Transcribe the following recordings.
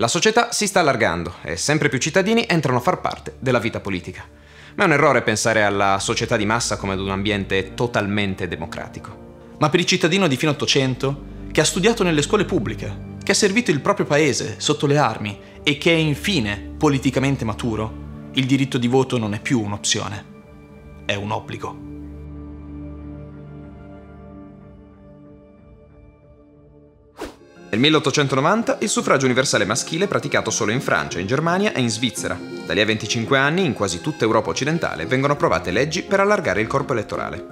La società si sta allargando e sempre più cittadini entrano a far parte della vita politica. Ma è un errore pensare alla società di massa come ad un ambiente totalmente democratico. Ma per il cittadino di fine Ottocento, che ha studiato nelle scuole pubbliche, che ha servito il proprio paese sotto le armi e che è infine politicamente maturo, il diritto di voto non è più un'opzione, è un obbligo. Nel 1890 il suffragio universale maschile è praticato solo in Francia, in Germania e in Svizzera. Da lì a 25 anni, in quasi tutta Europa occidentale, vengono approvate leggi per allargare il corpo elettorale.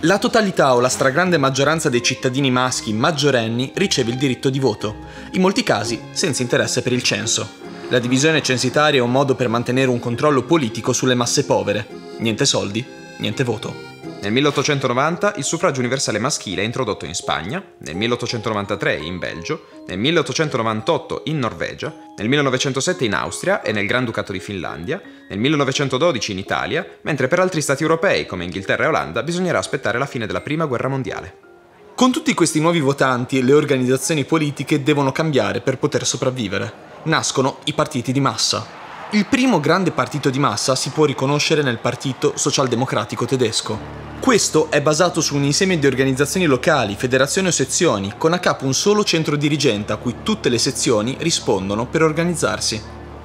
La totalità o la stragrande maggioranza dei cittadini maschi maggiorenni riceve il diritto di voto, in molti casi senza interesse per il censo. La divisione censitaria è un modo per mantenere un controllo politico sulle masse povere. Niente soldi, niente voto. Nel 1890 il suffragio universale maschile è introdotto in Spagna, nel 1893 in Belgio, nel 1898 in Norvegia, nel 1907 in Austria e nel Granducato di Finlandia, nel 1912 in Italia, mentre per altri stati europei come Inghilterra e Olanda bisognerà aspettare la fine della Prima Guerra Mondiale. Con tutti questi nuovi votanti, le organizzazioni politiche devono cambiare per poter sopravvivere. Nascono i partiti di massa. Il primo grande partito di massa si può riconoscere nel Partito Socialdemocratico tedesco. Questo è basato su un insieme di organizzazioni locali, federazioni o sezioni, con a capo un solo centro dirigente a cui tutte le sezioni rispondono per organizzarsi.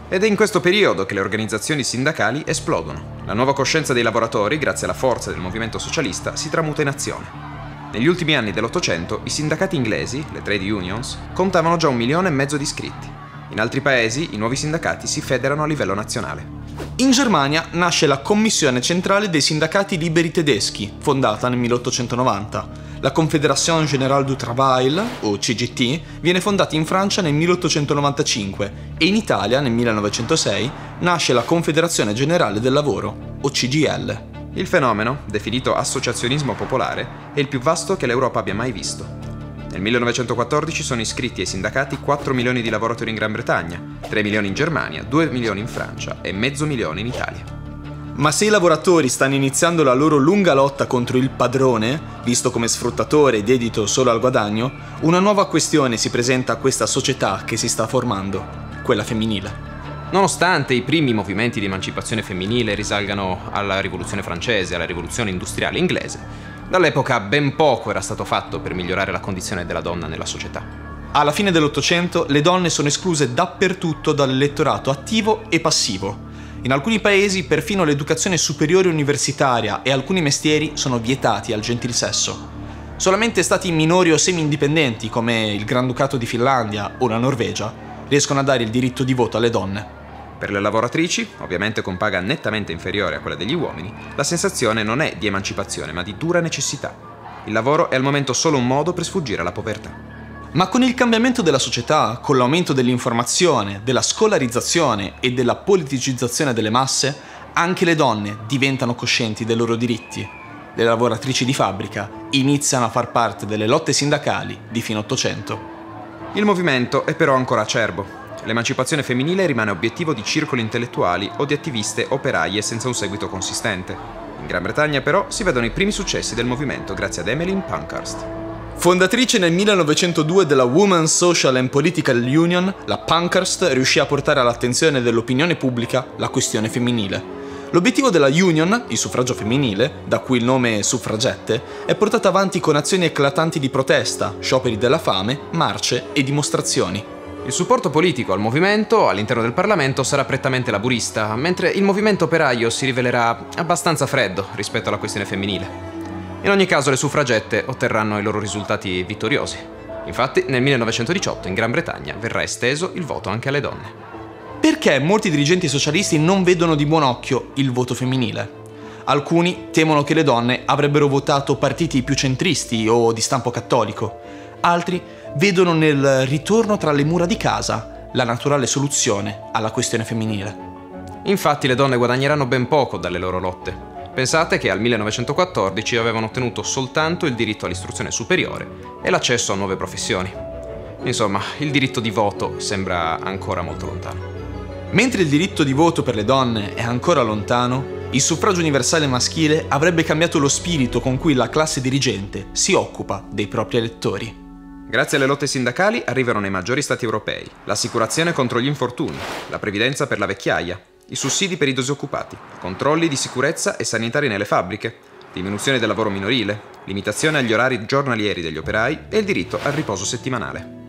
Ed è in questo periodo che le organizzazioni sindacali esplodono. La nuova coscienza dei lavoratori, grazie alla forza del movimento socialista, si tramuta in azione. Negli ultimi anni dell'Ottocento i sindacati inglesi, le trade unions, contavano già un milione e mezzo di iscritti. In altri paesi i nuovi sindacati si federano a livello nazionale. In Germania nasce la Commissione Centrale dei Sindacati Liberi Tedeschi, fondata nel 1890. La Confédération Générale du Travail, o CGT, viene fondata in Francia nel 1895 e in Italia, nel 1906, nasce la Confederazione Generale del Lavoro, o CGL. Il fenomeno, definito associazionismo popolare, è il più vasto che l'Europa abbia mai visto. Nel 1914 sono iscritti ai sindacati 4 milioni di lavoratori in Gran Bretagna, 3 milioni in Germania, 2 milioni in Francia e mezzo milione in Italia. Ma se i lavoratori stanno iniziando la loro lunga lotta contro il padrone, visto come sfruttatore e dedito solo al guadagno, una nuova questione si presenta a questa società che si sta formando, quella femminile. Nonostante i primi movimenti di emancipazione femminile risalgano alla rivoluzione francese, alla rivoluzione industriale inglese, Dall'epoca ben poco era stato fatto per migliorare la condizione della donna nella società. Alla fine dell'Ottocento le donne sono escluse dappertutto dall'elettorato attivo e passivo. In alcuni paesi perfino l'educazione superiore universitaria e alcuni mestieri sono vietati al gentil sesso. Solamente stati minori o semi-indipendenti come il Granducato di Finlandia o la Norvegia riescono a dare il diritto di voto alle donne. Per le lavoratrici, ovviamente con paga nettamente inferiore a quella degli uomini, la sensazione non è di emancipazione, ma di dura necessità. Il lavoro è al momento solo un modo per sfuggire alla povertà. Ma con il cambiamento della società, con l'aumento dell'informazione, della scolarizzazione e della politicizzazione delle masse, anche le donne diventano coscienti dei loro diritti. Le lavoratrici di fabbrica iniziano a far parte delle lotte sindacali di fine Ottocento. Il movimento è però ancora acerbo l'emancipazione femminile rimane obiettivo di circoli intellettuali o di attiviste operaie senza un seguito consistente. In Gran Bretagna però si vedono i primi successi del movimento grazie ad Emmeline Pankhurst. Fondatrice nel 1902 della Women's Social and Political Union, la Pankhurst riuscì a portare all'attenzione dell'opinione pubblica la questione femminile. L'obiettivo della Union, il suffragio femminile, da cui il nome suffragette, è portato avanti con azioni eclatanti di protesta, scioperi della fame, marce e dimostrazioni. Il supporto politico al movimento all'interno del Parlamento sarà prettamente laburista, mentre il movimento operaio si rivelerà abbastanza freddo rispetto alla questione femminile. In ogni caso le suffragette otterranno i loro risultati vittoriosi. Infatti nel 1918 in Gran Bretagna verrà esteso il voto anche alle donne. Perché molti dirigenti socialisti non vedono di buon occhio il voto femminile? Alcuni temono che le donne avrebbero votato partiti più centristi o di stampo cattolico, altri vedono nel ritorno tra le mura di casa la naturale soluzione alla questione femminile. Infatti le donne guadagneranno ben poco dalle loro lotte. Pensate che al 1914 avevano ottenuto soltanto il diritto all'istruzione superiore e l'accesso a nuove professioni. Insomma, il diritto di voto sembra ancora molto lontano. Mentre il diritto di voto per le donne è ancora lontano, il suffragio universale maschile avrebbe cambiato lo spirito con cui la classe dirigente si occupa dei propri elettori. Grazie alle lotte sindacali arrivano nei maggiori stati europei l'assicurazione contro gli infortuni, la previdenza per la vecchiaia, i sussidi per i disoccupati, controlli di sicurezza e sanitari nelle fabbriche, diminuzione del lavoro minorile, limitazione agli orari giornalieri degli operai e il diritto al riposo settimanale.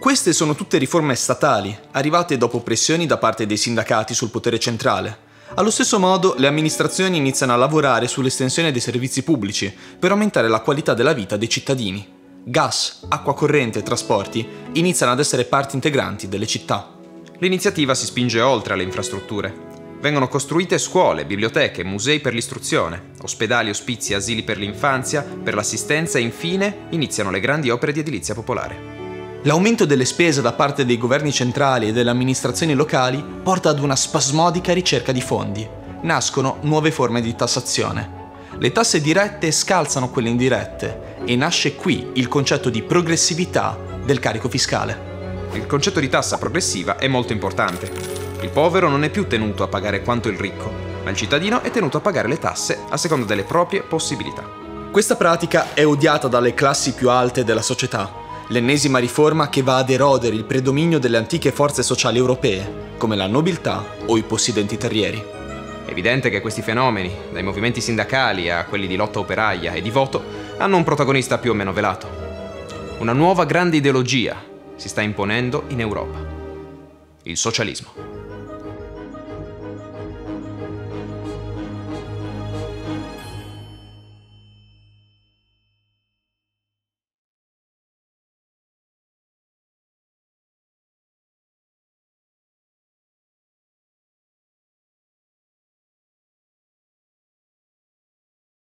Queste sono tutte riforme statali, arrivate dopo pressioni da parte dei sindacati sul potere centrale. Allo stesso modo, le amministrazioni iniziano a lavorare sull'estensione dei servizi pubblici per aumentare la qualità della vita dei cittadini. Gas, acqua corrente e trasporti iniziano ad essere parti integranti delle città. L'iniziativa si spinge oltre alle infrastrutture. Vengono costruite scuole, biblioteche, musei per l'istruzione, ospedali, ospizi, asili per l'infanzia, per l'assistenza e infine iniziano le grandi opere di edilizia popolare. L'aumento delle spese da parte dei governi centrali e delle amministrazioni locali porta ad una spasmodica ricerca di fondi. Nascono nuove forme di tassazione. Le tasse dirette scalzano quelle indirette e nasce qui il concetto di progressività del carico fiscale. Il concetto di tassa progressiva è molto importante. Il povero non è più tenuto a pagare quanto il ricco, ma il cittadino è tenuto a pagare le tasse a seconda delle proprie possibilità. Questa pratica è odiata dalle classi più alte della società, l'ennesima riforma che va ad erodere il predominio delle antiche forze sociali europee, come la nobiltà o i possidenti terrieri. È evidente che questi fenomeni, dai movimenti sindacali a quelli di lotta operaia e di voto, hanno un protagonista più o meno velato. Una nuova grande ideologia si sta imponendo in Europa. Il socialismo.